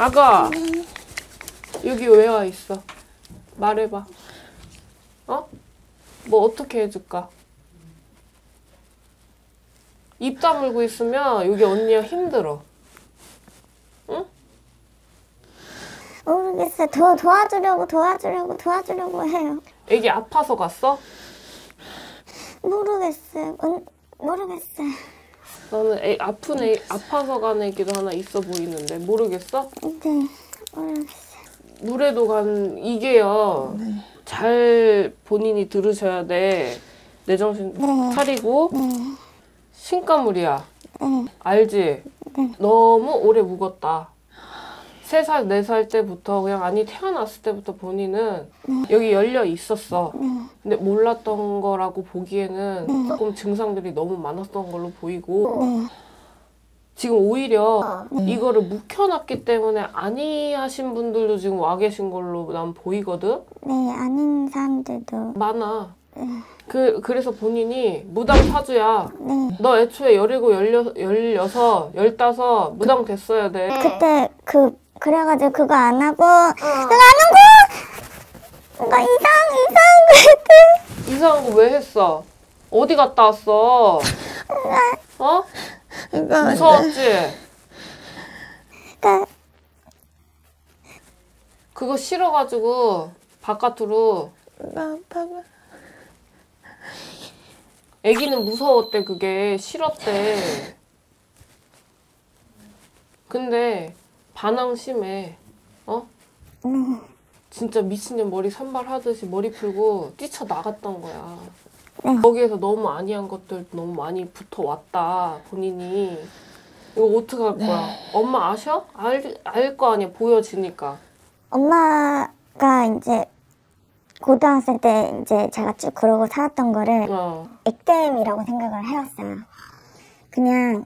아가 여기 왜 와 있어? 말해봐. 어? 뭐 어떻게 해줄까? 입 다물고 있으면 여기 언니가 힘들어. 모르겠어요. 더 도와주려고 도와주려고 도와주려고 해요. 애기 아파서 갔어? 모르겠어요. 음, 모르겠어요. 나는 애, 아픈 애 아파서 간 애기도 하나 있어 보이는데 모르겠어? 네, 모르겠어요. 물에도 간 이게요. 잘 본인이 들으셔야 돼. 내 정신 네. 차리고 네, 신가물이야. 네, 알지? 네. 너무 오래 묵었다. 세 살, 네 살 때부터 그냥 아니 태어났을 때부터 본인은 여기 열려 있었어. 네. 근데 몰랐던 거라고 보기에는 조금 증상들이 너무 많았던 걸로 보이고 네. 지금 오히려 이거를 묵혀놨기 때문에 아니하신 분들도 지금 와 계신 걸로 난 보이거든. 네, 아닌 사람들도 많아. 그 그래서 본인이 무당 사주야. 네. 너 애초에 열이고 열여 열여섯 열다섯 무당 됐어야 돼. 그때 그 그래가지고 그거 안 하고 그거 안 하고 뭔가 이상 이상 그랬대. 이상한 거 왜 했어? 어디 갔다 왔어? 어? 무서웠지? 그러니까 그거 싫어가지고 바깥으로 애기는 무서웠대 그게 싫었대. 근데 반항 심해. 어? 진짜 미친년 머리 산발하듯이 머리 풀고 뛰쳐 나갔던 거야. 네. 거기에서 너무 아니한 것들 너무 많이 붙어 왔다 본인이. 이거 어떻게 할 거야? 엄마 아셔? 알알 거 아니야 보여지니까. 엄마가 이제 고등학생 때 이제 제가 쭉 그러고 살았던 거를 어. 액땜이라고 생각을 해왔어요. 그냥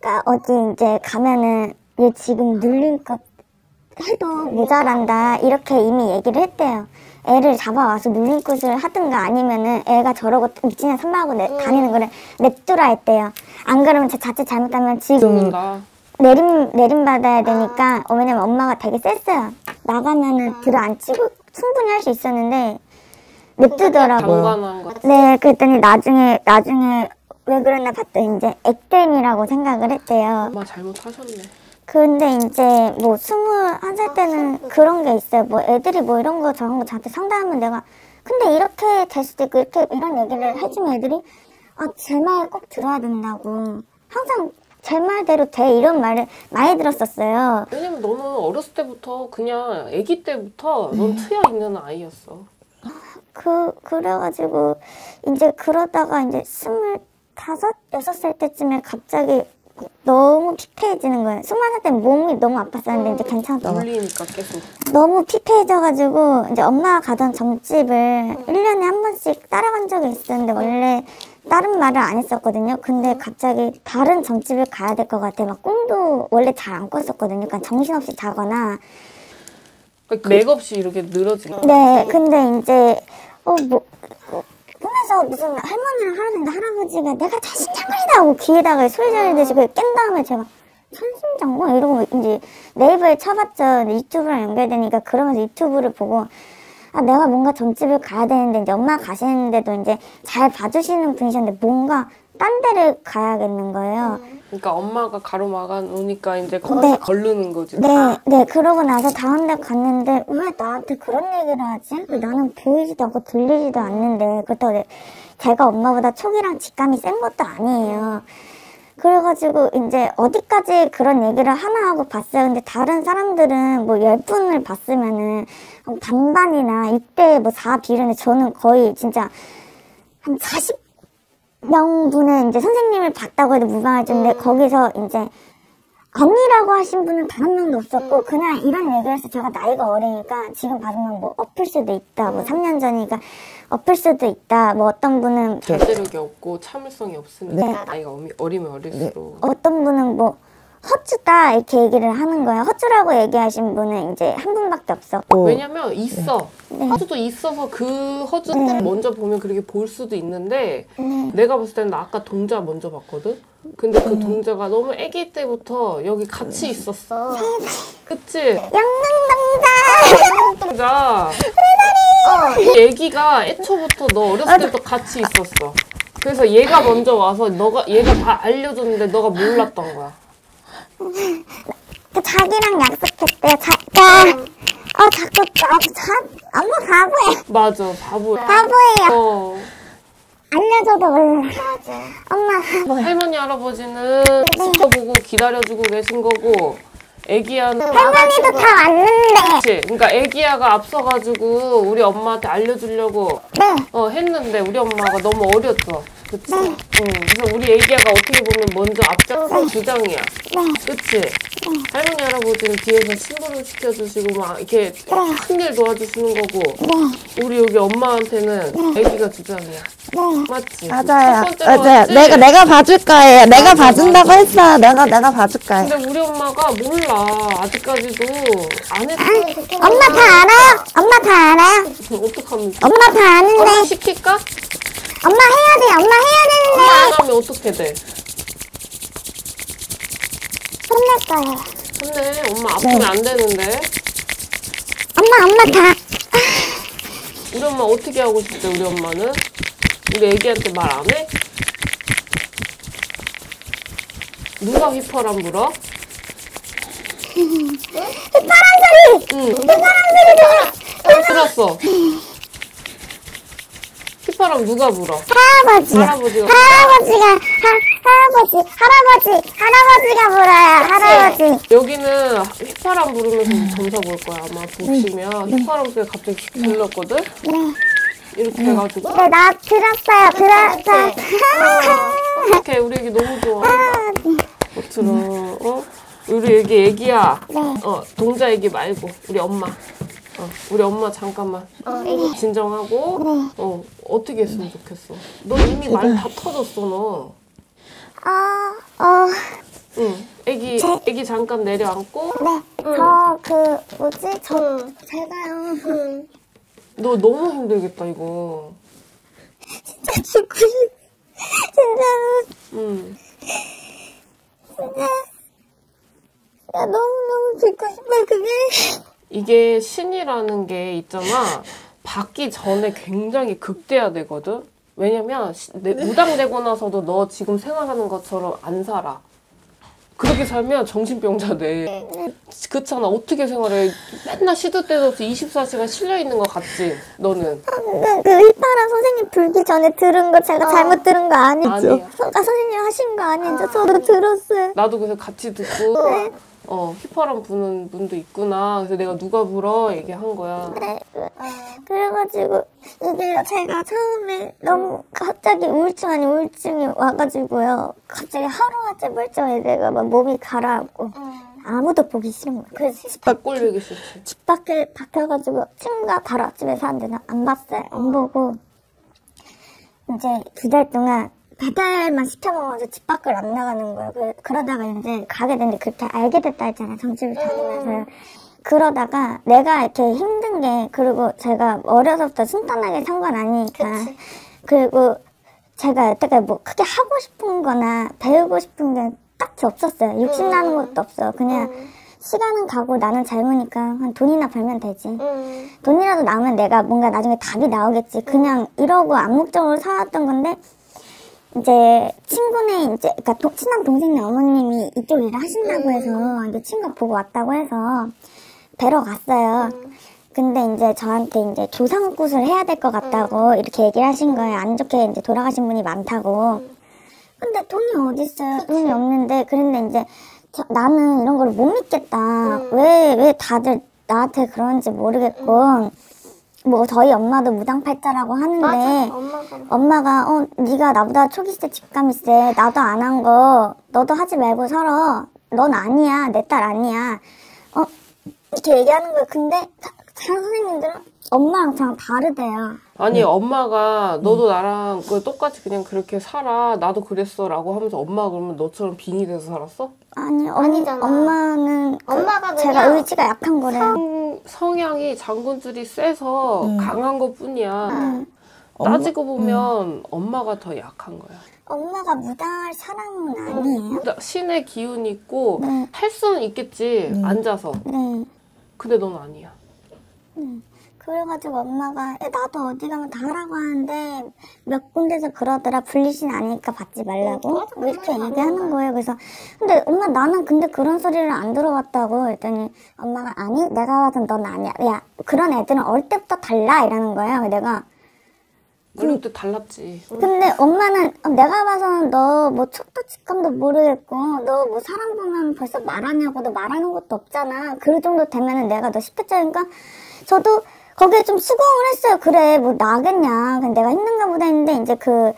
그러니까 어디 이제 가면은 얘 지금 눌린 것 해도 모자란다 이렇게 이미 얘기를 했대요. 애를 잡아와서 눌린 것을 하든가 아니면은 애가 저러고 미친년 선발하고 내- 다니는 거를 냅두라 했대요. 안 그러면 제 자칫 잘못하면 지금. 내림 내림 받아야 되니까 어, 왜냐면 엄마가 되게 셌어요. 나가면은 들어 안 치고 충분히 할 수 있었는데 냅두더라고요. 네, 그랬더니 나중에 나중에 왜 그랬나 봤더니 이제 액땜이라고 생각을 했대요. 엄마 잘못하셨네. 근데 이제 뭐 스물 한 살 때는 그런 게 있어요. 뭐 애들이 뭐 이런 거 저런 거 저한테 상담하면 내가 근데 이렇게 될 수도 있고 이렇게 이런 얘기를 해주면 애들이 아 제 말 꼭 들어야 된다고 항상 제 말대로 돼 이런 말을 많이 들었었어요. 왜냐면 너는 어렸을 때부터 그냥 아기 때부터 넌 트여 있는 아이였어. 그 그래가지고 이제 그러다가 이제 스물 다섯 여섯 살 때쯤에 갑자기 너무 피폐해지는 거예요. 살 때는 몸이 너무 아팠었는데 이제 괜찮더라고요. 물리니까 계속. 너무 피폐해져가지고 이제 엄마가 가던 점집을 1년에 한 번씩 따라간 적이 있었는데 원래 다른 말을 안 했었거든요. 근데 갑자기 다른 점집을 가야 될 것 같아. 막 꿈도 원래 잘 안 꿨었거든요. 그러니까 정신없이 자거나. 그러니까 맥없이 이렇게 늘어진 거. 네, 근데 이제 어 뭐. 어, 꿈에서 무슨 할머니랑 할아버지인데 할아버지가 내가 천신장군이다 하고 귀에다가 소리 지르듯이 그깬 다음에 제가 천신장군 이러고 이제 네이버에 쳐봤죠. 유튜브랑 연결되니까 그러면서 유튜브를 보고 아 내가 뭔가 점집을 가야 되는데 이제 엄마 가시는데도 이제 잘 봐주시는 분이셨는데 뭔가 딴 데를 가야겠는 거예요. 그러니까 엄마가 가로막아 놓으니까 이제 네. 걸르는 거지. 네, 네. 그러고 나서 다음 데 갔는데 왜 나한테 그런 얘기를 하지? 왜 나는 보이지도 않고 들리지도 않는데 그렇다고 내- 제가 엄마보다 촉이랑 직감이 센 것도 아니에요. 그래가지고 이제 어디까지 그런 얘기를 하나 하고 봤어요. 근데 다른 사람들은 뭐열 분을 봤으면은 반반이나 6대 뭐4 비례인데 저는 거의 진짜 한 40 명분의 이제 선생님을 봤다고 해도 무방할텐데 거기서 이제 아니라고 하신 분은 단 한 명도 없었고 그냥 이런 얘기를 해서 제가 나이가 어리니까 지금 받으면 뭐 엎을 수도 있다 뭐 3년 전이니까 엎을 수도 있다 뭐 어떤 분은 절대력이 없고 참을성이 없으니까 네. 어미- 어리면 어릴수록. 어떤 분은 뭐 허쭈다 이렇게 얘기를 하는 거예요. 허쭈라고 얘기하신 분은 이제 한 분밖에 없었고. 왜냐면 있어. 네. 허즈도 있어서 그 허즈를 먼저 보면 그렇게 볼 수도 있는데 네. 내가 봤을 때는 나 아까 동자 먼저 봤거든? 근데 음. 그 동자가 너무 아기 때부터 여기 같이 있었어. 그치? 영능동자. 동자. 이 애기가 애초부터 너 어렸을 때부터 같이 있었어. 그래서 얘가 먼저 와서 너가 얘가 다 알려줬는데 너가 몰랐던 거야. 그 자기랑 약속했대요. 자, 자, 어 자꾸 자, 자, 엄마 바보야. 맞아, 바보야. 바보예요. 어. 알려줘도 몰라. 엄마 바보야. 할머니 할아버지는 지켜보고 기다려주고 계신 거고 애기야는 할머니도 다 왔는데. 그치? 그러니까 애기야가 앞서가지고 우리 엄마한테 알려주려고 네. 어, 했는데 우리 엄마가 너무 어렸어. 그치? 응. 그래서 우리 애기야가 어떻게 보면 먼저 앞장서 주장이야. 네. 그치? 할머니 할아버지는 뒤에서 심부름 시켜주시고 막 이렇게 큰일 도와주시는 거고 네. 우리 여기 엄마한테는 애기가 주장이야. 네. 맞지? 맞아요. 첫 번째로 맞아요. 맞지? 내가 내가 봐줄 거예요. 내가 맞아, 봐준다고 맞아. 했어. 내가 내가 봐줄 거예요. 근데 우리 엄마가 몰라. 아직까지도 안 했어. 엄마 다 알아요. 엄마 다 알아요. 좋아? 엄마 다 아는데. 시킬까? 엄마 해야 돼. 엄마 해야 되는데. 안 하면 어떻게 돼? 혼낼 거예요. 근데 엄마 아프면 안 되는데. 엄마 엄마 다. 우리 엄마 어떻게 하고 싶대, 우리 엄마는? 우리 애기한테 말 안 해? 누가 휘파람 불어? 파란 소리. 응, 파란 소리 들어. 들었어. 휘파람 누가 불어? 할아버지요. 할아버지가. 할아버지가 하, 할아버지 할아버지 할아버지가 불어요. 할아버지. 여기는 휘파람 부르면서 점사 볼 거야, 아마 보시면. 휘파람 소리가 갑자기 휙 들렸거든? 네. 이렇게 해가지고. 네, 나 들었어요. 들었어요. 이렇게 우리 애기 너무 좋아. 겉으로, 어? 우리 애기 애기야. 네. 어, 동자 애기 말고, 우리 엄마. 어, 우리 엄마 잠깐만. 진정하고, 네. 어, 어떻게 했으면 좋겠어. 너 이미 말 다 터졌어, 너. 어, 어, 응. 애기, 애기 잠깐 내려앉고, 네. 저, 그, 뭐지? 저, 제가요. 너 너무 힘들겠다, 이거. 진짜 죽고 싶, 진짜로, 응. 진짜. 나 너무 너무 죽고 싶어, 그게. 이게 신이라는 게 있잖아. 받기 전에 굉장히 극대화되거든. 왜냐면 시- 내- 무당되고 나서도 너 지금 생활하는 것처럼 안 살아. 그렇게 살면 정신병자 돼. 그렇잖아. 어떻게 생활해? 맨날 시도 때도 없이 24시간 실려 있는 것 같지? 너는. 그, 그, 휘파람 선생님 불기 전에 들은 거 제가 잘못 들은 거 아니죠? 아니에요. 아까 선생님 하신 거 아니죠? 저도 들었어요. 나도 그래서 같이 듣고 어 휘파람 부는 분도 있구나. 그래서 내가 누가 불어 얘기한 거야. 네. 그래가지고 이게 제가 처음에 너무 갑자기 우울증 아닌 우울증이 와가지고요. 갑자기 하루아침에 멀쩡해 내가 막 몸이 가라앉고 아무도 보기 싫은 거예요. 그래서 집, 딱 꼴보기 싫지. 집 밖에 박혀가지고 친구가 바로 앞집에 사는데 나안 봤어요. 안 보고 이제 두 달 동안 배달만 시켜 먹어가지고 집 밖을 안 나가는 거예요. 그, 그러다가 이제 가게 됐는데 그렇게 알게 됐다 했잖아요. 정치를 다니면서. 그러다가 내가 이렇게 힘든 게 그리고 제가 어려서부터 순탄하게 산 건 아니니까 그리고 제가 여태까지 뭐 크게 하고 싶은 거나 배우고 싶은 게 딱히 없었어요. 욕심 나는 것도 없어. 그냥 시간은 가고 나는 젊으니까 한 돈이나 벌면 되지. 돈이라도 나오면 내가 뭔가 나중에 답이 나오겠지. 그냥 이러고 암묵적으로 살았던 건데 이제 친구네 이제 그러니까 도- 친한 동생네 어머님이 이쪽 일을 하신다고 해서 이제 친구가 보고 왔다고 해서 뵈러 갔어요. 근데 이제 저한테 이제 조상굿을 해야 될 것 같다고 이렇게 얘기를 하신 거예요. 안 좋게 이제 돌아가신 분이 많다고. 근데 돈이 어디 있어요? 돈이 없는데 그런데 이제 저- 나는 이런 걸 못 믿겠다. 왜왜 다들 나한테 그런지 모르겠고 뭐 저희 엄마도 무당팔자라고 하는데 엄마가. 어 네가 나보다 초기세 직감이세 나도 안 한 거. 너도 하지 말고 살아. 넌 아니야. 내 딸 아니야. 어 이렇게 얘기하는 거예요. 근데 다- 다른 선생님들은 엄마랑 저랑 다르대요. 아니 엄마가 너도 나랑 그 똑같이 그냥 그렇게 살아. 나도 그랬어 라고 하면서 엄마가 그러면 너처럼 빙의 돼서 살았어? 아니 엄, 아니잖아. 엄마는 그 엄마가 제가 의지가 약한 거래. 성, 성향이 장군줄이 세서 강한 것 뿐이야. 따지고 보면 엄마가 더 약한 거야. 엄마가 무당할 사람은 아니에요. 나- 신의 기운이 있고 네. 할 수는 있겠지 앉아서. 네. 근데 넌 아니야. 그래가지고 엄마가 야, 나도 어디 가면 다 하라고 하는데 몇 군데서 그러더라 불리신 아니니까 받지 말라고 뭐 이렇게 얘기하는 거예요. 그래서 근데 엄마 나는 근데 그런 소리를 안 들어봤다고 했더니 엄마가 아니 내가 봐선 넌 아니야. 야 그런 애들은 어릴 때부터 달라 이러는 거예요. 내가 우리 때 달랐지. 근데 엄마는 어, 내가 봐서는 너뭐 촉도 직감도 모르겠고 너 뭐 사람 보면 벌써 말하냐고 너 말하는 것도 없잖아 그 정도 되면은 내가 너 10대짜리니까 저도 거기에 좀 수긍을 했어요. 그래 뭐 나겠냐. 내가 힘든가 보다 했는데 이제 그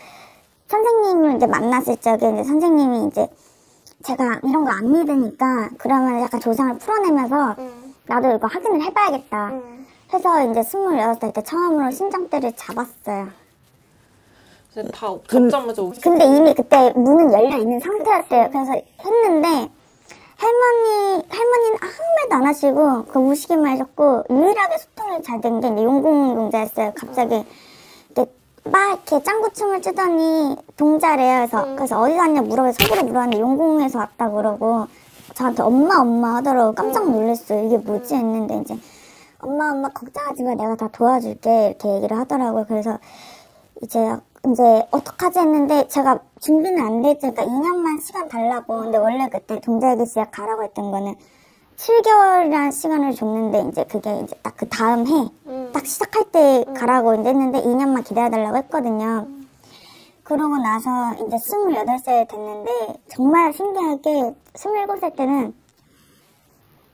선생님을 이제 만났을 적에 이제 선생님이 이제 제가 이런 거 안 믿으니까 그러면 약간 조상을 풀어내면서 나도 이거 확인을 해봐야겠다. 해서 이제 26살 때 처음으로 심장대를 잡았어요. 다 잡자마자 오기 근데 이미 그때 문은 열려 있는 상태였대요. 그래서 했는데 할머니 할머니는 아무 말도 안 하시고 그 우시기만 하셨고 유일하게 소통이 잘 된 게 용궁 동자였어요. 갑자기 이렇게 막 이렇게 짱구춤을 추더니 동자래요. 그래서 그래서 어디 갔냐 물어봐 속으로 물어봤는데 용궁에서 왔다 그러고 저한테 엄마 엄마 하더라고 깜짝 놀랐어요. 이게 뭐지 했는데 이제 엄마 엄마 걱정하지 마 내가 다 도와줄게 이렇게 얘기를 하더라고요. 그래서 이제 이제 어떡하지 했는데 제가 준비는 안 돼 있으니까 2년만 시간 달라고. 근데 원래 그때 동자에게 시작 가라고 했던 거는 7개월이라는 시간을 줬는데 이제 그게 이제 딱 그 다음 해딱 시작할 때 가라고 이제 했는데 2년만 기다려달라고 했거든요. 그러고 나서 이제 28살 됐는데 정말 신기하게 27살 때는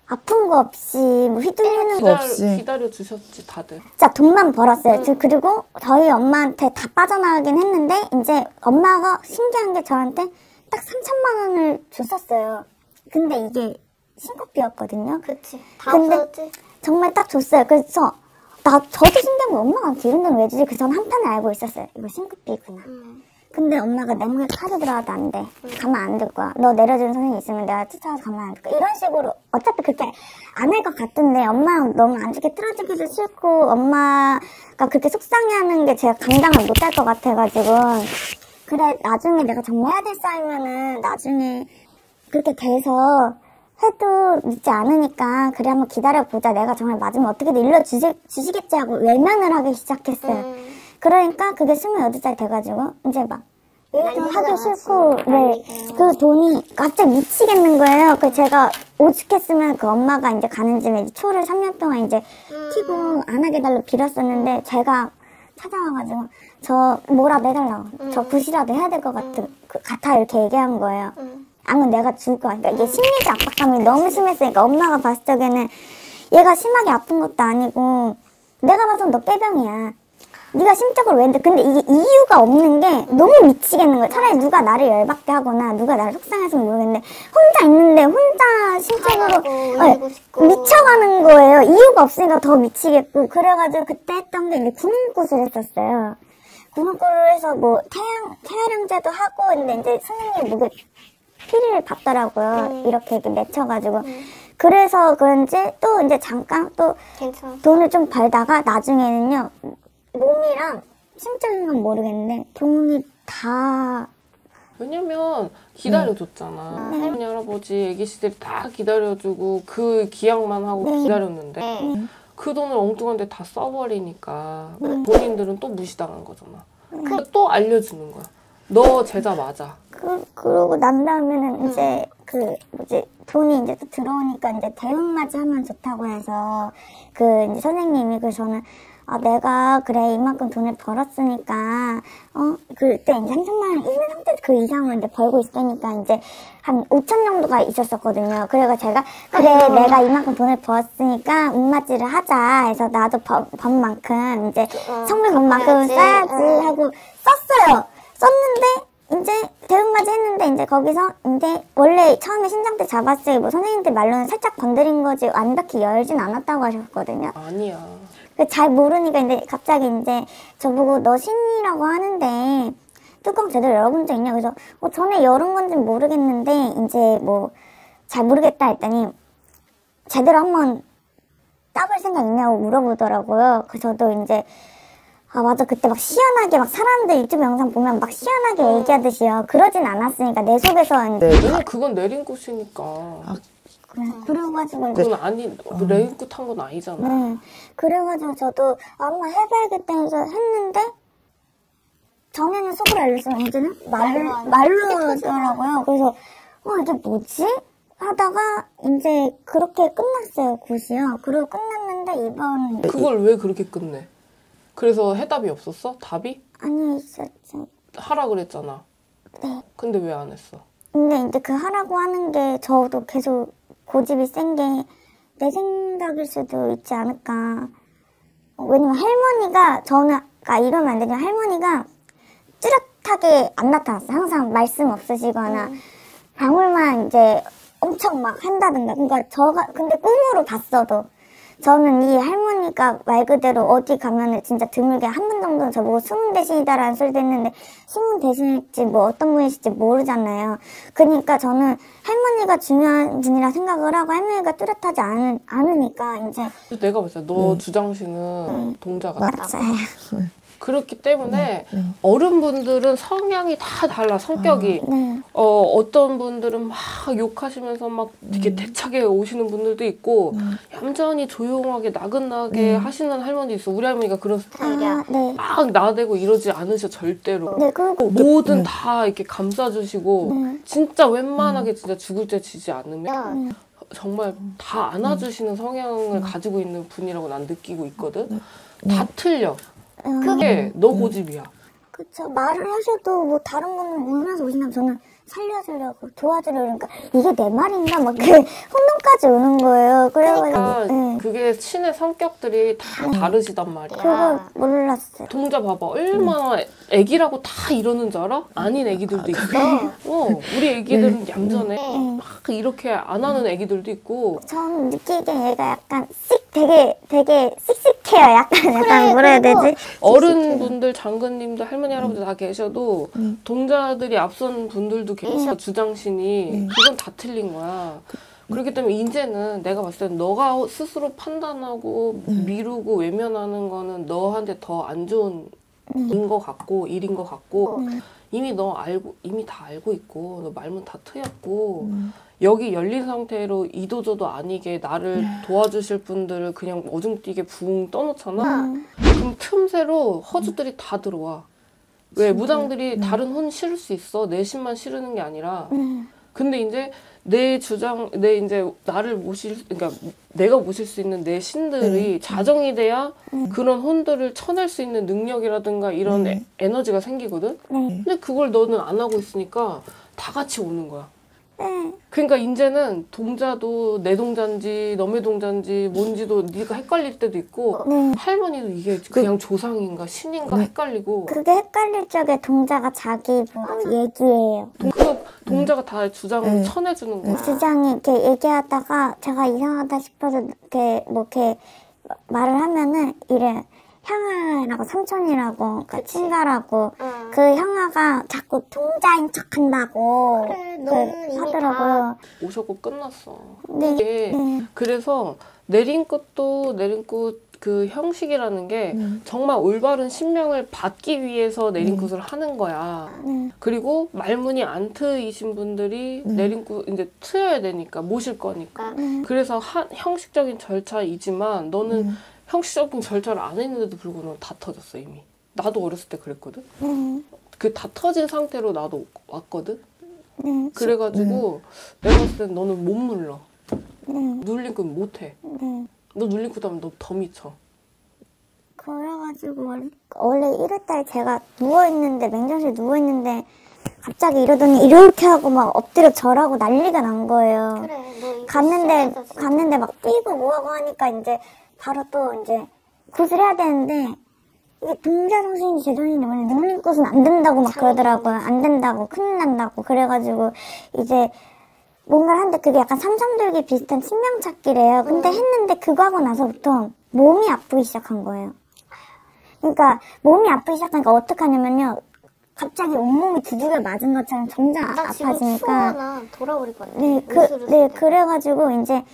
아픈 거 없이 뭐 휘둘리는 거 기다려, 없이. 기다려 주셨지 다들. 진짜 돈만 벌었어요. 저- 그리고 저희 엄마한테 다 빠져나가긴 했는데 이제 엄마가 신기한 게 저한테 딱 3천만 원을 줬었어요. 근데 이게 신고비였거든요. 그치. 다 근데 없었지. 정말 딱 줬어요. 그래서 나 저도 신기한 거 엄마가 이런 돈 왜 주지? 그래서 저는 한편을 알고 있었어요. 이거 신고비구나. 근데 엄마가 내 목에 카드 들어가도 안 돼. 가면 안될 거야. 너 내려주는 선생님 있으면 내가 쫓아가서 가면 안될 거야. 이런 식으로 어차피 그렇게 안 할 것 같은데 엄마 너무 안 좋게 틀어주기도 싫고 엄마가 그렇게 속상해하는 게 제가 감당을 못 할 것 같아가지고 그래 나중에 내가 정말 해야 될 싸이면은 나중에 그렇게 돼서 해도 믿지 않으니까 그래 한번 기다려보자 내가 정말 맞으면 어떻게든 일러주시겠지 하고 외면을 하기 시작했어요 그러니까 그게 28살 돼가지고 이제 막 일도 하기 싫고 네. 그 돈이 갑자기 미치겠는 거예요. 그 제가 오죽했으면 그 엄마가 이제 가는 집에 이제 초를 3년 동안 이제 키고 안 하게 달라고 빌었었는데 제가 찾아와가지고 저 뭐라 내달라고. 저 굿이라도 해야 될 것 같은 그 같아 이렇게 얘기한 거예요. 아무 내가 줄 거야 그러니까 이게 심리적 압박감이 너무 심했으니까 엄마가 봤을 적에는 얘가 심하게 아픈 것도 아니고 내가 봐선 너 깨병이야 네가 심적으로 왜 근데 이게 이유가 없는 게 너무 미치겠는 거야. 차라리 누가 나를 열받게 하거나 누가 나를 속상해서 모르겠는데 혼자 있는데 혼자 심적으로 싶고. 미쳐가는 거예요. 이유가 없으니까 더 미치겠고. 그래가지고 그때 했던 게 이제 구문굿을 했었어요. 구문굿을 해서 뭐 태양 태아령제도 하고 근데 이제 선생님이 목에 피리를 받더라고요. 이렇게 이렇게 맺혀가지고. 그래서 그런지 또 이제 잠깐 또 괜찮아. 돈을 좀 벌다가 나중에는요 몸이랑 심적인 건 모르겠는데 돈이 다 왜냐면 기다려줬잖아. 할머니 할아버지 애기 시절 다 기다려주고 그 기약만 하고 기다렸는데 그 돈을 엉뚱한 데 다 써버리니까 본인들은 또 무시당한 거잖아. 근데 또 알려주는 거야. 너 제자 맞아. 그, 그러고 난 다음에는 이제 그 뭐지 돈이 이제 또 들어오니까 이제 대응맞이 하면 좋다고 해서 그 이제 선생님이 그 저는 아 내가 그래 이만큼 돈을 벌었으니까 어 그때 이제 한 천만 원 있는 상태에서 그 이상을 이제 벌고 있으니까 이제 한 5천 정도가 있었었거든요. 그래가 제가 그래 내가 이만큼 돈을 벌었으니까 운맞이를 하자 해서 나도 번, 번 만큼 이제 선물 번 만큼 갚아야지. 써야지 하고 썼어요. 썼는데 이제 대응맞이 했는데 이제 거기서 이제 원래 처음에 신장 때 잡았을 때뭐 선생님들 말로는 살짝 건드린 거지 완벽히 열진 않았다고 하셨거든요. 아니야. 그잘 모르니까 이제 갑자기 이제 저보고 너 신이라고 하는데 뚜껑 제대로 열어본 적 있냐 그래서 어, 전에 열은 건지 모르겠는데 이제 뭐 잘 모르겠다 했더니 제대로 한번 따볼 생각 있냐고 물어보더라고요. 그래서 저도 이제 아 맞아 그때 막 시원하게 막 사람들 유튜브 영상 보면 막 시원하게 얘기하듯이요. 그러진 않았으니까 내 속에서 이제 왜냐면 그건 내린 곳이니까. 그래, 그래가지고 이제 그건 아니 내린 곳한 건 아니잖아. 네. 그래가지고 저도 아, 한번 해봐야겠다 해서 했는데 전에는 속으로 알렸어요. 이제는 말로, 말로 하더라고요. 그래서 어 이게 뭐지? 하다가 이제 그렇게 끝났어요. 굿이요. 그리고 끝났는데 이번 그걸 왜 그렇게 끝내? 그래서 해답이 없었어? 답이? 아니 있었죠. 하라 그랬잖아. 네. 근데 왜 안 했어? 근데 이제 그 하라고 하는 게 저도 계속 고집이 센 게 내 생각일 수도 있지 않을까. 어, 왜냐면 할머니가 저는 아 이러면 안 되지만 할머니가 뚜렷하게 안 나타났어요. 항상 말씀 없으시거나 방울만 이제 엄청 막 한다든가. 그러니까 저가 근데 꿈으로 봤어도 저는 이 할머니가 말 그대로 어디 가면은 진짜 드물게 한 분 정도는 저보고 숨은 대신이다라는 소리도 했는데 숨은 대신일지 뭐 어떤 분이실지 모르잖아요. 그러니까 저는 할머니가 중요한 분이라 생각을 하고 할머니가 뚜렷하지 않, 않으니까 이제 내가 봤을 때너 주장신은 동자 같아. 맞아요. 그렇기 때문에 어른분들은 성향이 다 달라 성격이. 네. 어 어떤 분들은 막 욕하시면서 막 되게 대차게 오시는 분들도 있고 얌전히 조용하게 나긋나게 하시는 할머니 있어. 우리 할머니가 그런 아, 네. 막 나대고 이러지 않으셔 절대로. 네, 그리고 뭐든 다 이렇게 감싸주시고 네. 진짜 웬만하게 진짜 죽을 때 지지 않으면 정말 다 안아주시는 성향을 가지고 있는 분이라고 난 느끼고 있거든. 다 틀려 음, 그게 너 고집이야 그쵸. 말을 하셔도 뭐 다른 분은 울면서 오시면 저는 살려주려고 도와주려고 그러니까 이게 내 말인가 막 그 혼돈까지 오는 거예요. 그래가지고 그러니까 네. 그게 신의 성격들이 다 다르시단 말이야 그걸 몰랐어요. 동자 봐봐 얼마나 애기라고 다 이러는 줄 알아? 아닌 애기들도 있고 어, 우리 애기들은 얌전해. 막 이렇게 안 하는 애기들도 있고. 전 느끼기엔 얘가 약간 씩 되게 되게 씩씩해요. 약간 약간 뭐라 해야 되지? 어른분들 장군님들 할머니 할아버지 다 계셔도 동자들이 앞선 분들도 계셔 주장신이. 그건 다 틀린 거야. 그렇기 때문에 이제는 내가 봤을 땐 너가 스스로 판단하고 미루고 외면하는 거는 너한테 더 안 좋은 인것 같고 일인 것 같고 이미 너 알고 이미 다 알고 있고 너 말문 다 트였고 여기 열린 상태로 이도저도 아니게 나를 도와주실 분들을 그냥 어중뛰게 붕 떠놓잖아. 그럼 틈새로 허주들이 다 들어와. 왜 무당들이 다른 혼 실을 수 있어? 내 신만 실르는 게 아니라. 근데 이제 내 주장 내 이제 나를 모실 그러니까 내가 모실 수 있는 내 신들이 자정이 돼야 그런 혼들을 쳐낼 수 있는 능력이라든가 이런 에, 에너지가 생기거든. 네. 근데 그걸 너는 안 하고 있으니까 다 같이 오는 거야. 네. 그러니까 이제는 동자도 내 동자인지 너의 동자인지 뭔지도 네가 헷갈릴 때도 있고 네. 할머니도 이게 그냥 조상인가 신인가 헷갈리고 그게 헷갈릴 적에 동자가 자기 뭐 얘기해요. 동, 그 동자가 다 주장을 네. 쳐내주는 거야. 주장이 이렇게 얘기하다가 제가 이상하다 싶어서 이렇게 뭐 이렇게 말을 하면은 이래 형아라고 삼촌이라고 그러니까 친가라고 그 형아가 자꾸 동자인 척한다고 그 하더라고요. 오셨고 끝났어. 네. 이게 네. 그래서 내린 끝도 내린 끝그 형식이라는 게 정말 올바른 신명을 받기 위해서 내린 끝을 하는 거야. 네. 그리고 말문이 안 트이신 분들이 내린 끝 이제 트여야 되니까 모실 거니까. 그래서 한, 형식적인 절차이지만 너는 형식적인 절차를 안 했는데도 불구하고 넌다 터졌어 이미. 나도 어렸을 때 그랬거든. 네. 그다 터진 상태로 나도 왔거든. 네. 그래가지고 내가 봤을 땐 너는 못 눌러. 네. 눌린 건 못해. 네. 너 눌린 거 하면 너더 미쳐. 그래가지고 원래, 원래 1월달 제가 누워있는데 맹장실에 누워있는데 갑자기 이러더니 이렇게 하고 막 엎드려 절하고 난리가 난 거예요. 갔는데 갔는데 막 뛰고 뭐하고 하니까 이제 바로 또 이제 굿을 해야 되는데 이게 동자 정신이 제정신이 원래 눌린 것은 안 된다고 막 그러더라고요. 안 된다고 큰일 난다고 그래가지고 이제 뭔가를 하는데 그게 약간 삼삼돌기 비슷한 신명 찾기래요. 근데 했는데 그거 하고 나서부터 몸이 아프기 시작한 거예요. 그러니까 몸이 아프기 시작하니까 어떡하냐면요. 갑자기 온몸이 두들겨 맞은 것처럼 점점 아, 아파지니까 돌아버릴 것 같아. 네, 그, 네, 그래가지고 이제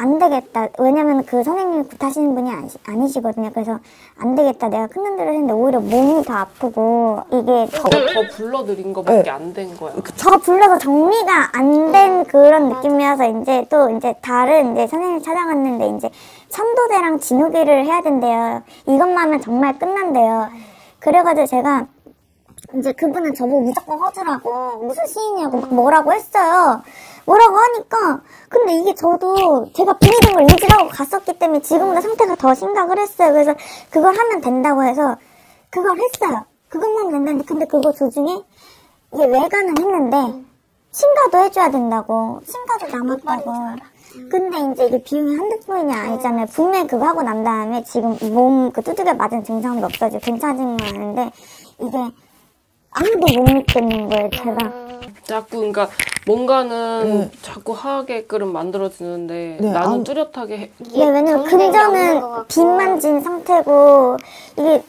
안 되겠다. 왜냐면 그 선생님이 굿하시는 분이 아니, 아니시거든요. 그래서 안 되겠다. 내가 큰 눈들을 했는데 오히려 몸이 더 아프고 이게 더, 더, 더 불러들인 거밖에 안된 거야. 더 불러서 정리가 안 된 그런 느낌이어서 이제 또 이제 다른 이제 선생님 찾아갔는데 이제 천도대랑 진호기를 해야 된대요. 이것만 하면 정말 끝난대요. 그래가지고 제가 이제 그분은 저보고 무조건 허주라고 무슨 시인이냐고 막 뭐라고 했어요. 뭐라고 하니까 근데 이게 저도 제가 걸 의지하고 갔었기 때문에 지금보다 상태가 더 심각을 했어요. 그래서 그걸 하면 된다고 해서 그걸 했어요. 그것만 된다는데 근데 그거 도중에 이게 외관은 했는데 신가도 해줘야 된다고 신가도 남았다고 근데 이제 이게 비용이 한두 푼이 아니잖아요 분명히 그거 하고 난 다음에 지금 몸 그 두들겨 맞은 증상도 없어지고 괜찮아진 건 아는데 이게 아무도 못 믿겠는 거예요 제가. 자꾸 그러니까 뭔가는 자꾸 하게끔 만들어지는데 네, 나는 아무- 뚜렷하게 해- 네, 왜냐면 것 금전은. 빚만 진 상태고 이게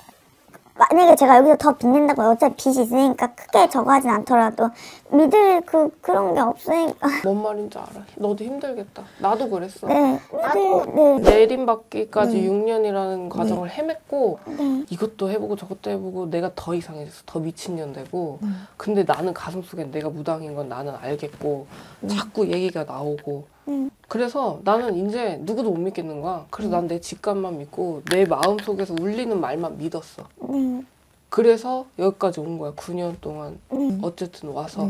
만약에 제가 여기서 더 빚낸다고 어차피 빚이 있으니까 크게 저거 하진 않더라도 믿을 그 그런 게 없으니까 뭔 말인지 알아. 너도 힘들겠다. 나도 그랬어. 네 믿을 네 내림받기까지 6년이라는 과정을 헤맸고 네. 이것도 해보고 저것도 해보고 내가 더 이상해졌어. 더 미친년 되고 근데 나는 가슴속에 내가 무당인 건 나는 알겠고 자꾸 얘기가 나오고 네. 그래서 나는 이제 누구도 못 믿겠는 거야. 그래서 난 내 직감만 믿고 내 마음속에서 울리는 말만 믿었어. 네. 그래서 여기까지 온 거야. 9년 동안 네. 어쨌든 와서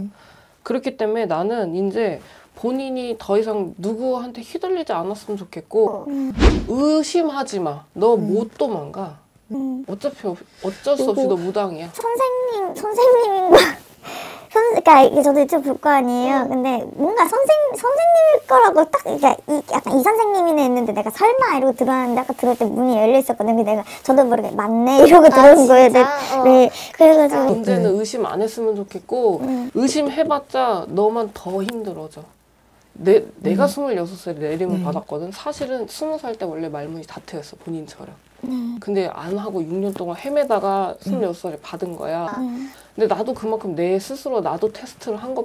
그렇기 때문에 나는 이제 본인이 더 이상 누구한테 휘둘리지 않았으면 좋겠고 음. 의심하지 마. 너 못 도망가. 음. 어차피 없- 어쩔 수 없이 너 무당이야. 선생님 선생님인가 선 그러니까 이게 저도 유튜브 볼 거 아니에요. 근데 뭔가 선생 선생님일 거라고 딱 그러니까 이 약간 이 선생님이네 했는데 내가 설마 이러고 들어왔는데 아까 들어올 때 문이 열려 있었거든요. 근데 내가 저도 모르게 맞네 이러고 들어온 거예요. 네? 어. 네. 그래가지고 문제는 의심 안 했으면 좋겠고 음. 의심해봤자 너만 더 힘들어져. 내 내가 음. 26살에 내림을 받았거든. 사실은 20살 때 원래 말문이 다 트였어 본인 처럼. 네. 근데 안 하고 6년 동안 헤매다가 26살에 받은 거야. 음. 근데 나도 그만큼 내 스스로 나도 테스트를 한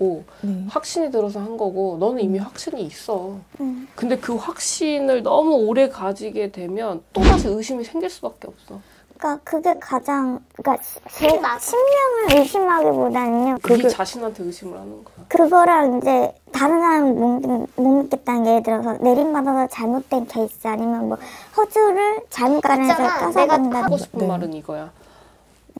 거고 확신이 들어서 한 거고 너는 이미 확신이 있어. 음. 근데 그 확신을 너무 오래 가지게 되면 또 다시 의심이 생길 수밖에 없어. 그러니까 그게 가장 그러니까 제. 신명을 의심하기보다는요. 네 그게 자신한테 의심을 하는 거야. 그거랑 이제 다른 사람 못, 믿- 못 믿겠다는 게 예를 들어서 내림받아서 잘못된 케이스 아니면 뭐 허주를 잘못 가려서. 까서 내가 간다 하고 싶은 네. 말은 이거야.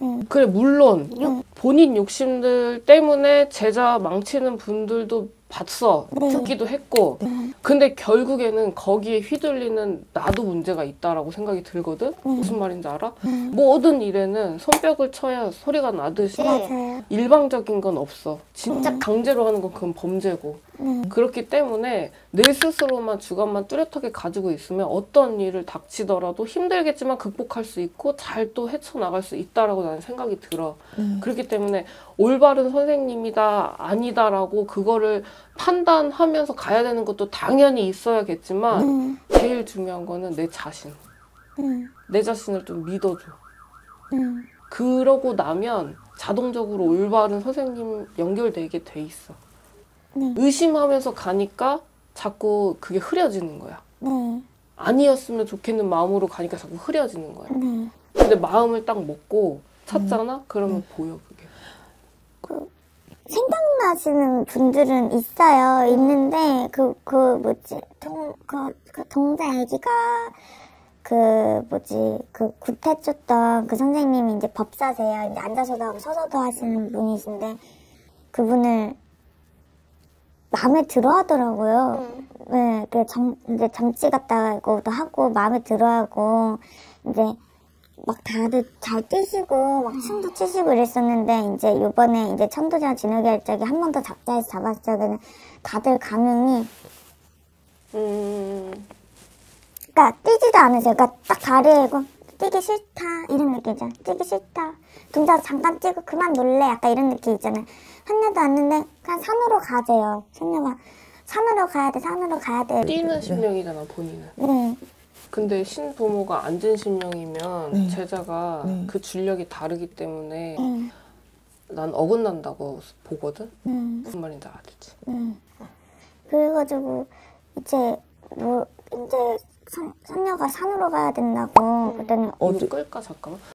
음. 그래 물론 본인 욕심들 때문에 제자 망치는 분들도 봤어 네. 듣기도 했고 근데 결국에는 거기에 휘둘리는 나도 문제가 있다라고 생각이 들거든 무슨 말인지 알아? 모든 일에는 손뼉을 쳐야 소리가 나듯이 맞아요. 일방적인 건 없어 진짜 강제로 하는 건 그건 범죄고 네. 그렇기 때문에 내 스스로만 주관만 뚜렷하게 가지고 있으면 어떤 일을 닥치더라도 힘들겠지만 극복할 수 있고 잘 또 헤쳐나갈 수 있다라고 나는 생각이 들어. 그렇기 때문에 올바른 선생님이다 아니다라고 그거를 판단하면서 가야 되는 것도 당연히 있어야겠지만 음, 제일 중요한 거는 내 자신. 음, 내 자신을 좀 믿어줘. 음. 그러고 나면 자동적으로 올바른 선생님 연결되게 돼 있어. 네. 의심하면서 가니까 자꾸 그게 흐려지는 거야. 네. 아니었으면 좋겠는 마음으로 가니까 자꾸 흐려지는 거야. 네. 근데 마음을 딱 먹고 찾잖아? 그러면 보여, 그게. 생각나시는 분들은 있어요. 있는데 그 그 뭐지 동 그 그 동자 애기가 그 뭐지 그 굿해줬던 그 선생님이 이제 법사세요. 이제 앉아서도 하고 서서도 하시는 분이신데 그분을 마음에 들어 하더라고요. 네, 그 정, 이제 정치 같다고도 하고 마음에 들어 하고 이제 막 다들 잘 뛰시고 막 춤도 추시고 이랬었는데 이제 요번에 이제 천도제와 진흙이 할 적에 한 번 더 잡자해서 잡았을 적에는 다들 감흥이 음, 그러니까 뛰지도 않으세요. 그러니까 딱 다리에 뛰기 싫다 이런 느낌이잖아. 뛰기 싫다. 동작 잠깐 뛰고 그만 놀래. 약간 이런 느낌 있잖아요. 한여도 왔는데 그냥 산으로 가세요. 손녀가 산으로 가야 돼. 산으로 가야 돼. 뛰는 신명이잖아, 본인은. 네. 근데 신부모가 앉은 신명이면 네. 제자가 네. 그 줄력이 다르기 때문에 네. 난 어긋난다고 보거든. 음, 무슨 말인지 알지? 음. 그래가지고 이제 뭐 이제 선, 선녀가 산으로 가야 된다고 그랬더니 어디 끌까 잠깐만.